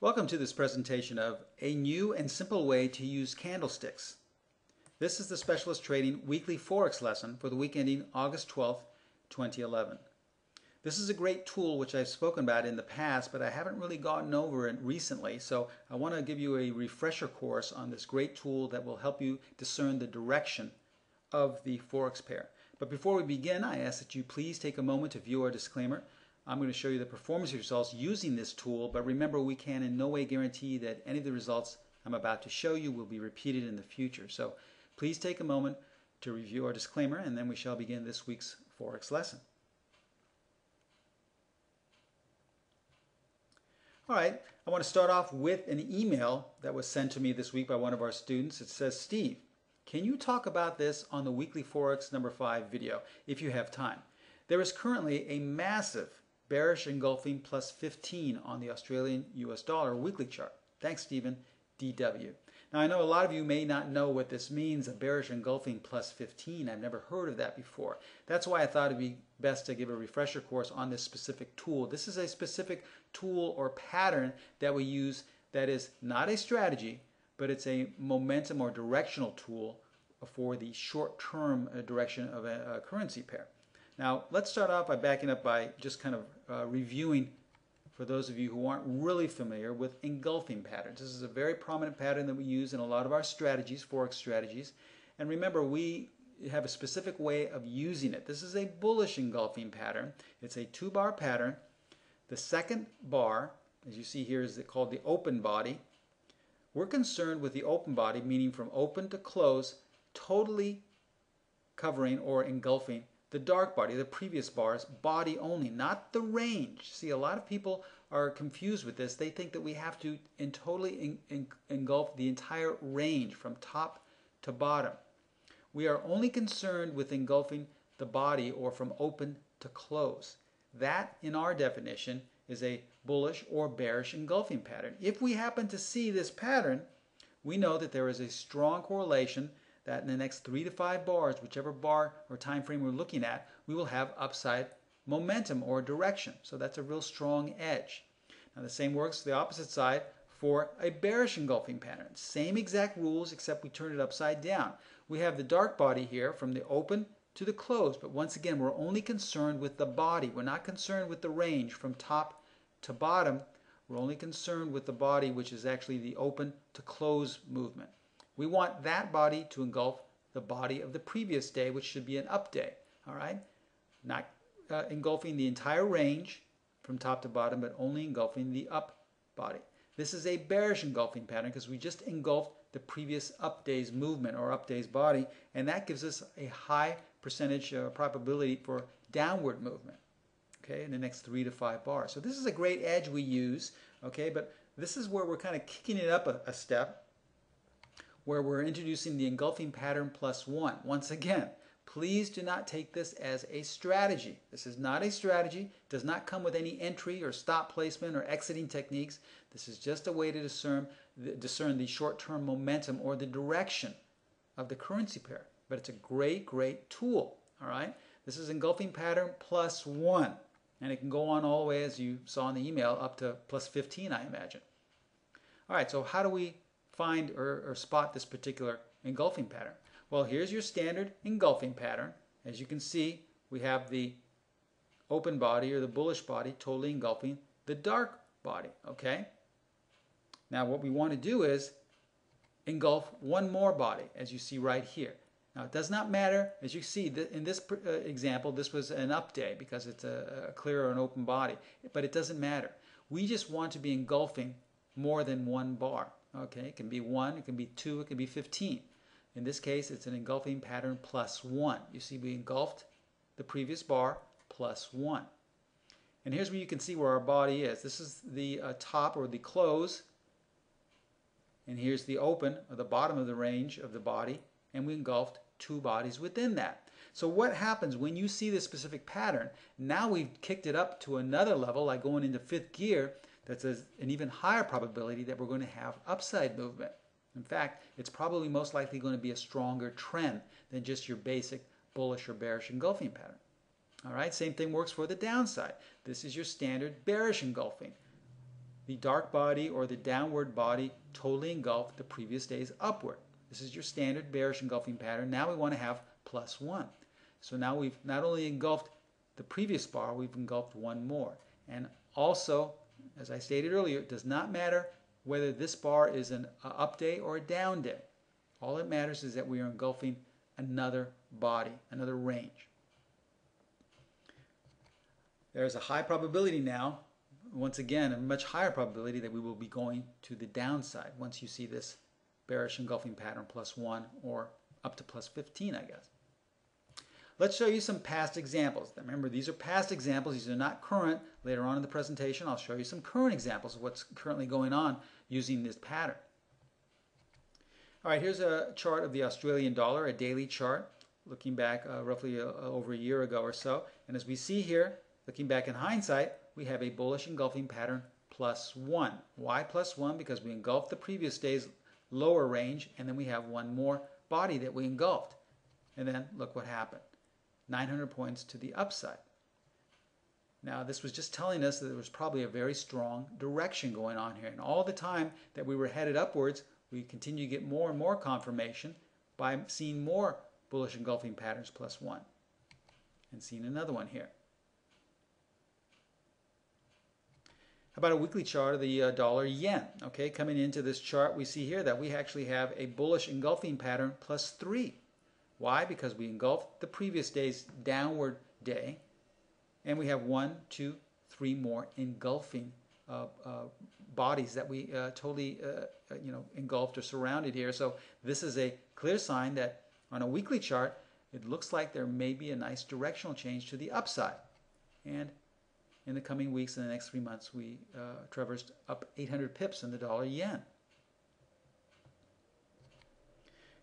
Welcome to this presentation of a new and simple way to use candlesticks. This is the Specialist Trading weekly Forex lesson for the week ending August 12th, 2011. This is a great tool which I've spoken about in the past, but I haven't really gotten over it recently, so I want to give you a refresher course on this great tool that will help you discern the direction of the Forex pair. But before we begin, I ask that you please take a moment to view our disclaimer. I'm going to show you the performance results using this tool, but remember we can in no way guarantee that any of the results I'm about to show you will be repeated in the future. So please take a moment to review our disclaimer and then we shall begin this week's Forex lesson. All right, I want to start off with an email that was sent to me this week by one of our students. It says, Steve, can you talk about this on the weekly Forex number 5 video if you have time? There is currently a massive bearish engulfing plus 15 on the Australian US dollar weekly chart. Thanks, Stephen. DW. Now, I know a lot of you may not know what this means, a bearish engulfing plus 15. I've never heard of that before. That's why I thought it'd be best to give a refresher course on this specific tool. This is a specific tool or pattern that we use that is not a strategy, but it's a momentum or directional tool for the short-term uh, direction of a, a currency pair. Now, let's start off by backing up by just kind of uh, reviewing for those of you who aren't really familiar with engulfing patterns. This is a very prominent pattern that we use in a lot of our strategies, Forex strategies. And remember, we have a specific way of using it. This is a bullish engulfing pattern. It's a two-bar pattern. The second bar, as you see here, is called the open body. We're concerned with the open body, meaning from open to close, totally covering or engulfing the dark body, the previous bars, body only, not the range. See, a lot of people are confused with this. They think that we have to in totally engulf the entire range from top to bottom. We are only concerned with engulfing the body or from open to close. That, in our definition, is a bullish or bearish engulfing pattern. If we happen to see this pattern, we know that there is a strong correlation that in the next three to five bars, whichever bar or time frame we're looking at, we will have upside momentum or direction. So that's a real strong edge. Now the same works the opposite side for a bearish engulfing pattern. Same exact rules except we turn it upside down. We have the dark body here from the open to the close, but once again we're only concerned with the body. We're not concerned with the range from top to bottom. We're only concerned with the body which is actually the open to close movement. We want that body to engulf the body of the previous day, which should be an up day, all right? Not uh, engulfing the entire range from top to bottom, but only engulfing the up body. This is a bearish engulfing pattern because we just engulfed the previous up day's movement or up day's body, and that gives us a high percentage uh, probability for downward movement, okay, in the next three to five bars. So this is a great edge we use, okay, but this is where we're kind of kicking it up a, a step where we're introducing the engulfing pattern plus one. Once again, please do not take this as a strategy. This is not a strategy, does not come with any entry or stop placement or exiting techniques. This is just a way to discern, discern the short-term momentum or the direction of the currency pair. But it's a great, great tool, all right? This is engulfing pattern plus one. And it can go on all the way, as you saw in the email, up to plus 15, I imagine. All right, so how do we find or, or spot this particular engulfing pattern? Well, here's your standard engulfing pattern. As you can see, we have the open body or the bullish body totally engulfing the dark body, okay? Now what we want to do is engulf one more body, as you see right here. Now it does not matter, as you see in this uh, example, this was an up day because it's a, clear or an open body, but it doesn't matter. We just want to be engulfing more than one bar. Okay, it can be 1, it can be 2, it can be 15. In this case, it's an engulfing pattern plus 1. You see we engulfed the previous bar plus 1. And here's where you can see where our body is. This is the uh, top or the close. And here's the open or the bottom of the range of the body. And we engulfed two bodies within that. So what happens when you see this specific pattern? Now we've kicked it up to another level, like going into fifth gear that's an even higher probability that we're going to have upside movement. In fact, it's probably most likely going to be a stronger trend than just your basic bullish or bearish engulfing pattern. All right, same thing works for the downside. This is your standard bearish engulfing. the dark body or the downward body totally engulfed the previous day's upward. This is your standard bearish engulfing pattern. Now we want to have plus one. So now we've not only engulfed the previous bar, we've engulfed one more. And also, as I stated earlier, it does not matter whether this bar is an up day or a down day. All that matters is that we are engulfing another body, another range. There's a high probability now, once again, a much higher probability that we will be going to the downside once you see this bearish engulfing pattern plus 1 or up to plus 15, I guess. Let's show you some past examples. Remember, these are past examples. These are not current. Later on in the presentation, I'll show you some current examples of what's currently going on using this pattern. All right, here's a chart of the Australian dollar, a daily chart, looking back uh, roughly uh, over a year ago or so. And as we see here, looking back in hindsight, we have a bullish engulfing pattern plus 1. Why plus 1? Because we engulfed the previous day's lower range, and then we have one more body that we engulfed. And then look what happened. 900 points to the upside. Now, this was just telling us that there was probably a very strong direction going on here. And all the time that we were headed upwards, we continue to get more and more confirmation by seeing more bullish engulfing patterns plus one. And seeing another one here. How about a weekly chart of the uh, dollar yen? Okay, coming into this chart, we see here that we actually have a bullish engulfing pattern plus three. Why? Because we engulfed the previous day's downward day, and we have one, two, three more engulfing uh, uh, bodies that we uh, totally, uh, uh, you know, engulfed or surrounded here. So this is a clear sign that on a weekly chart, it looks like there may be a nice directional change to the upside. And in the coming weeks, in the next three months, we uh, traversed up 800 pips in the dollar yen.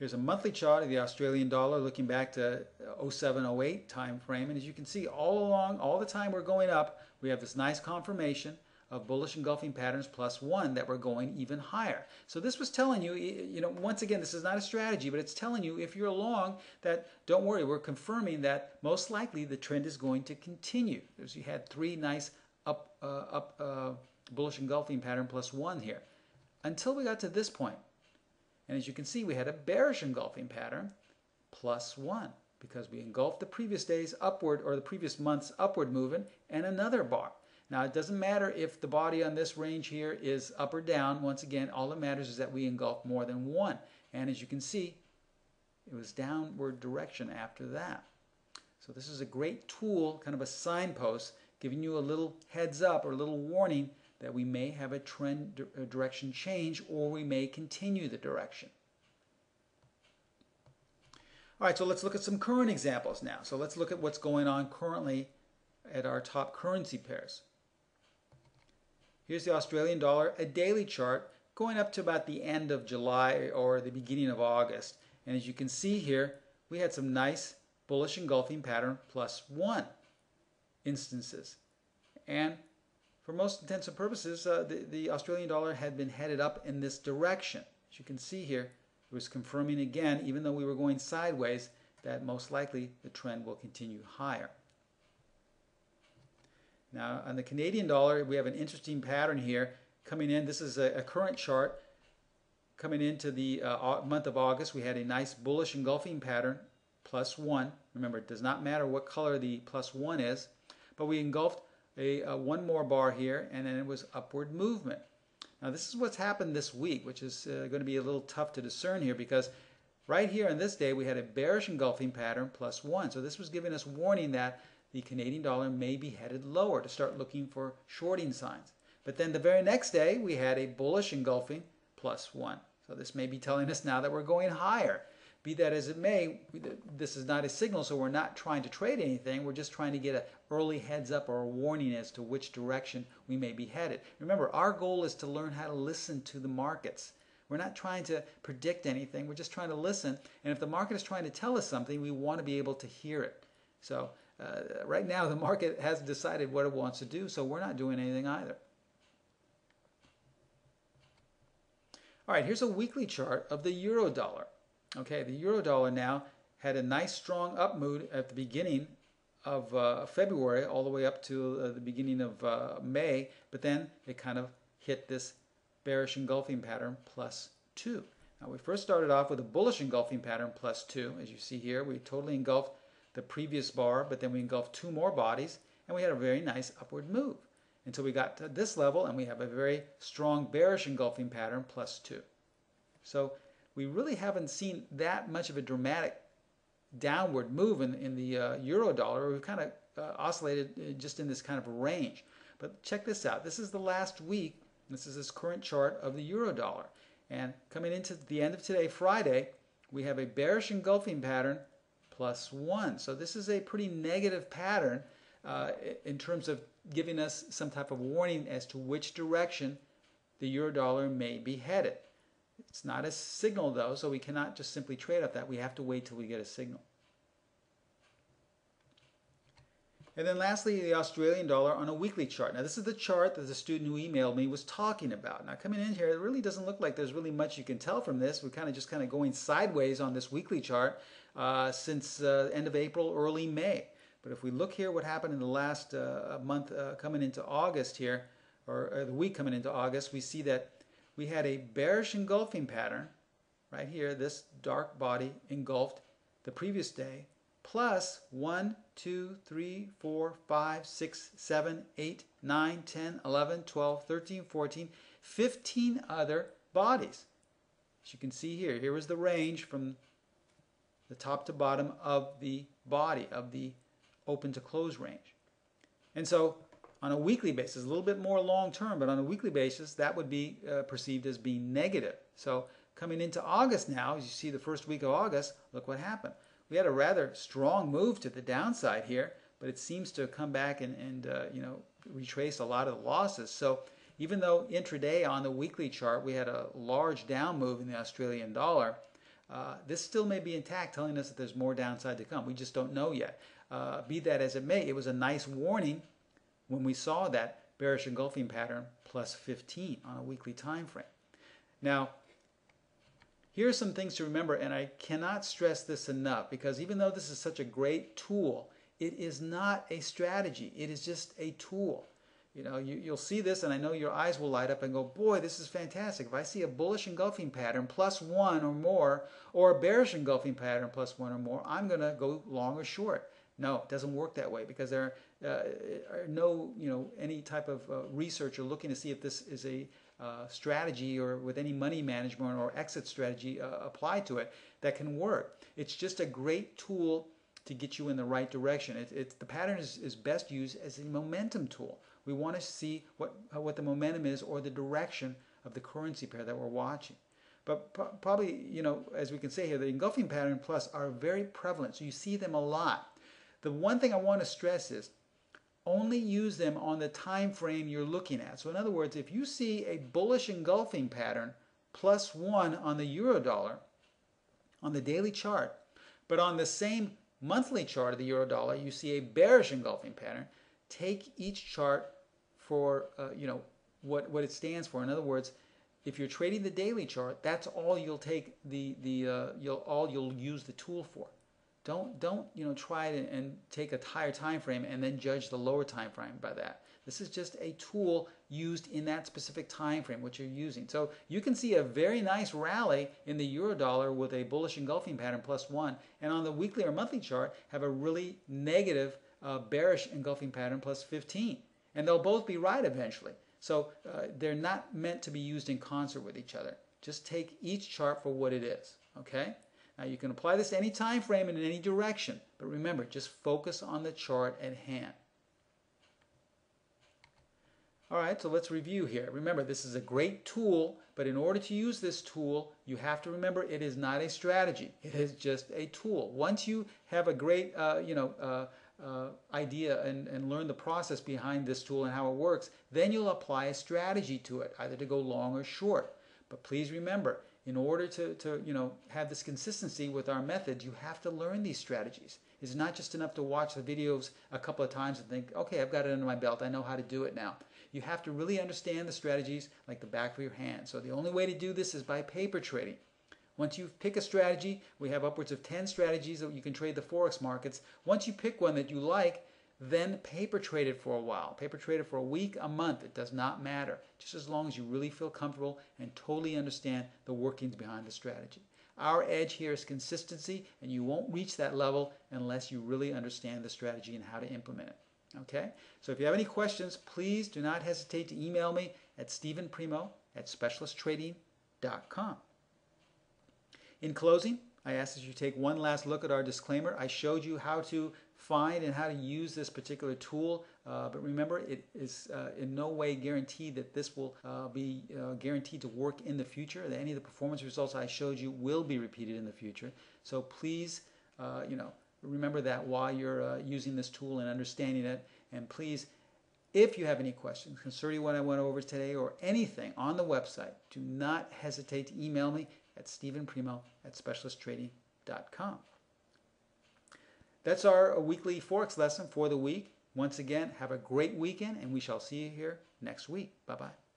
Here's a monthly chart of the Australian dollar looking back to 0708 time frame. And as you can see, all along, all the time we're going up, we have this nice confirmation of bullish engulfing patterns plus one that we're going even higher. So this was telling you, you know, once again, this is not a strategy, but it's telling you if you're long that don't worry, we're confirming that most likely the trend is going to continue. There's, you had three nice up, uh, up uh, bullish engulfing pattern plus one here until we got to this point. And as you can see, we had a bearish engulfing pattern plus one because we engulfed the previous day's upward or the previous month's upward movement and another bar. Now, it doesn't matter if the body on this range here is up or down. Once again, all that matters is that we engulf more than one. And as you can see, it was downward direction after that. So this is a great tool, kind of a signpost, giving you a little heads up or a little warning that we may have a trend a direction change or we may continue the direction. All right, so let's look at some current examples now. So let's look at what's going on currently at our top currency pairs. Here's the Australian dollar, a daily chart going up to about the end of July or the beginning of August. And as you can see here, we had some nice bullish engulfing pattern plus one instances. And for most intents and purposes, uh, the, the Australian dollar had been headed up in this direction. As you can see here, it was confirming again, even though we were going sideways, that most likely the trend will continue higher. Now, on the Canadian dollar, we have an interesting pattern here coming in. This is a, a current chart. Coming into the uh, month of August, we had a nice bullish engulfing pattern, plus one. Remember, it does not matter what color the plus one is, but we engulfed a, a, one more bar here, and then it was upward movement. Now this is what's happened this week, which is uh, going to be a little tough to discern here because right here on this day we had a bearish engulfing pattern plus one. So this was giving us warning that the Canadian dollar may be headed lower to start looking for shorting signs. But then the very next day we had a bullish engulfing plus one. So this may be telling us now that we're going higher. Be that as it may, this is not a signal, so we're not trying to trade anything. We're just trying to get an early heads up or a warning as to which direction we may be headed. Remember, our goal is to learn how to listen to the markets. We're not trying to predict anything. We're just trying to listen. And if the market is trying to tell us something, we want to be able to hear it. So uh, right now, the market has decided what it wants to do, so we're not doing anything either. All right, here's a weekly chart of the euro dollar. Okay, the euro dollar now had a nice strong up mood at the beginning of uh, February all the way up to uh, the beginning of uh, May, but then it kind of hit this bearish engulfing pattern plus 2. Now we first started off with a bullish engulfing pattern plus 2. As you see here, we totally engulfed the previous bar, but then we engulfed two more bodies, and we had a very nice upward move until we got to this level, and we have a very strong bearish engulfing pattern plus 2. So we really haven't seen that much of a dramatic downward move in, in the uh, euro dollar. We've kind of uh, oscillated uh, just in this kind of range. But check this out. This is the last week. This is this current chart of the euro dollar. And coming into the end of today, Friday, we have a bearish engulfing pattern plus 1. So this is a pretty negative pattern uh, in terms of giving us some type of warning as to which direction the euro dollar may be headed. It's not a signal though, so we cannot just simply trade off that. We have to wait till we get a signal. And then lastly, the Australian dollar on a weekly chart. Now this is the chart that the student who emailed me was talking about. Now coming in here, it really doesn't look like there's really much you can tell from this. We're kind of just kind of going sideways on this weekly chart uh, since uh, end of April, early May. But if we look here what happened in the last uh, month uh, coming into August here, or, or the week coming into August, we see that we had a bearish engulfing pattern right here. This dark body engulfed the previous day plus 1, 2, 3, 4, 5, 6, 7, 8, 9, 10, 11, 12, 13, 14, 15 other bodies. As you can see here, here is the range from the top to bottom of the body, of the open to close range. And so on a weekly basis, a little bit more long term, but on a weekly basis, that would be uh, perceived as being negative. So coming into August now, as you see the first week of August, look what happened. We had a rather strong move to the downside here, but it seems to come back and, and uh, you know retrace a lot of the losses. So even though intraday on the weekly chart we had a large down move in the Australian dollar, uh, this still may be intact, telling us that there's more downside to come. We just don't know yet. Uh, be that as it may, it was a nice warning when we saw that bearish engulfing pattern plus 15 on a weekly time frame. Now, here are some things to remember, and I cannot stress this enough because even though this is such a great tool, it is not a strategy. It is just a tool. You know, you, will see this, and I know your eyes will light up and go, boy, this is fantastic. If I see a bullish engulfing pattern plus one or more, or a bearish engulfing pattern plus one or more, I'm going to go long or short. No, it doesn't work that way because there uh, no, you know, any type of uh, research or looking to see if this is a uh, strategy or with any money management or exit strategy uh, applied to it that can work. It's just a great tool to get you in the right direction. It, it's, the pattern is, is best used as a momentum tool. We want to see what, uh, what the momentum is or the direction of the currency pair that we're watching. But probably, you know, as we can say here, the engulfing pattern plus are very prevalent. So you see them a lot. The one thing I want to stress is only use them on the time frame you're looking at. So in other words, if you see a bullish engulfing pattern plus one on the euro dollar on the daily chart, but on the same monthly chart of the euro dollar, you see a bearish engulfing pattern, take each chart for uh, you know what what it stands for. In other words, if you're trading the daily chart, that's all you'll take the the uh, you'll all you'll use the tool for. Don't don't you know try and, and take a higher time frame and then judge the lower time frame by that. This is just a tool used in that specific time frame which you're using. So you can see a very nice rally in the euro dollar with a bullish engulfing pattern plus one, and on the weekly or monthly chart have a really negative uh, bearish engulfing pattern plus 15. And they'll both be right eventually. So uh, they're not meant to be used in concert with each other. Just take each chart for what it is. Okay. Now you can apply this to any time frame and in any direction, but remember, just focus on the chart at hand. All right, so let's review here. Remember, this is a great tool, but in order to use this tool, you have to remember it is not a strategy. It is just a tool. Once you have a great, uh, you know, uh, uh, idea and, and learn the process behind this tool and how it works, then you'll apply a strategy to it, either to go long or short. But please remember, in order to, to you know, have this consistency with our methods, you have to learn these strategies. It's not just enough to watch the videos a couple of times and think, okay, I've got it under my belt. I know how to do it now. You have to really understand the strategies like the back of your hand. So the only way to do this is by paper trading. Once you pick a strategy, we have upwards of 10 strategies that you can trade the Forex markets. Once you pick one that you like, then paper trade it for a while. Paper trade it for a week, a month. It does not matter. Just as long as you really feel comfortable and totally understand the workings behind the strategy. Our edge here is consistency, and you won't reach that level unless you really understand the strategy and how to implement it. Okay? So if you have any questions, please do not hesitate to email me at stephenprimo at specialisttrading.com. In closing, I ask that you take one last look at our disclaimer. I showed you how to find and how to use this particular tool, uh, but remember it is uh, in no way guaranteed that this will uh, be uh, guaranteed to work in the future, that any of the performance results I showed you will be repeated in the future. So please, uh, you know, remember that while you're uh, using this tool and understanding it, and please if you have any questions concerning what I went over today or anything on the website, do not hesitate to email me at stephenprimo at specialisttrading.com. That's our uh, weekly Forex lesson for the week. Once again, have a great weekend, and we shall see you here next week. Bye bye.